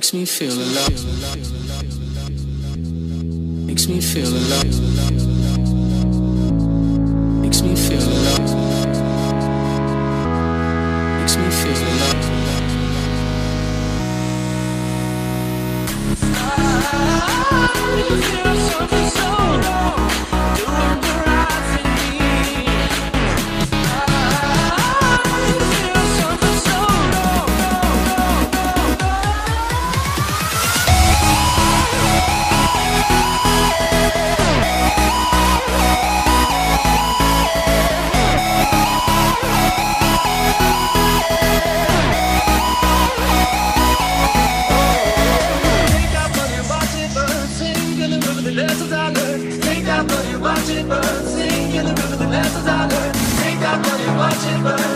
Makes me feel alive. Makes me feel alive. Makes me feel alive. Makes me feel alive. Feeling something so wrong. Bye.